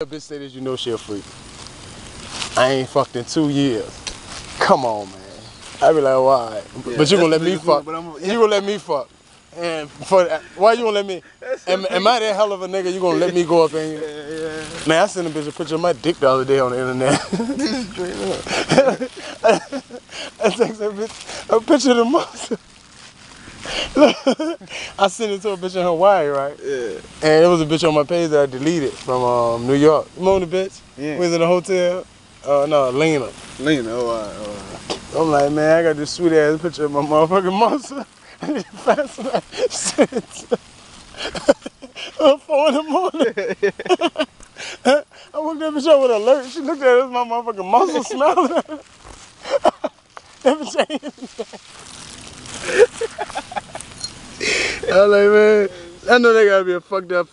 A bitch say this, you know she a freak. I ain't fucked in two years. Come on, man. I be like, why? Yeah, but you gonna let me fuck. I'm- You gonna let me fuck. And for that, why you gonna let me? Am, am I that hell of a nigga? You gonna let me go up in you? Yeah, yeah. Man, I sent a bitch a picture of my dick the other day on the internet. Straight up. I text that bitch a picture of the monster. I sent it to a bitch in Hawaii, right? Yeah. And it was a bitch on my page that I deleted from um, New York. Remember the bitch? Yeah. We was in a hotel. Uh, no, Lena. Lena, oh, all right, all right. I'm like, man, I got this sweet ass picture of my motherfucking monster. I need to find somebody to send it to. Uh, Four in the morning. I woke that bitch up with an alert. She looked at it, it was my motherfucking monster smelling. that bitch I'm like, man, I know they gotta be a fucked up